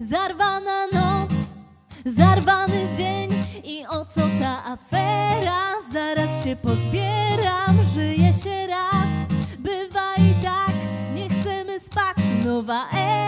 Zarwana noc, zarwany dzień i o co ta afera? Zaraz się pozbieram, żyje się raz. Bywa i tak, nie chcemy spać, nowa era.